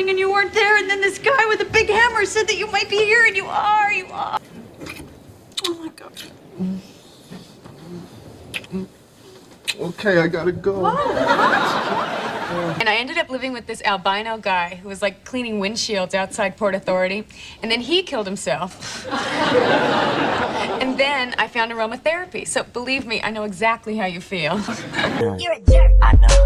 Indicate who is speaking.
Speaker 1: building and you weren't there, and then this guy with a big hammer said that you might be here, and you are, you are. Oh my god.
Speaker 2: Okay, I gotta go.
Speaker 3: And I ended up living with this albino guy who was like cleaning windshields outside Port Authority. And then he killed himself. and then I found aromatherapy. So believe me, I know exactly how you feel.
Speaker 4: You're a jerk. I know.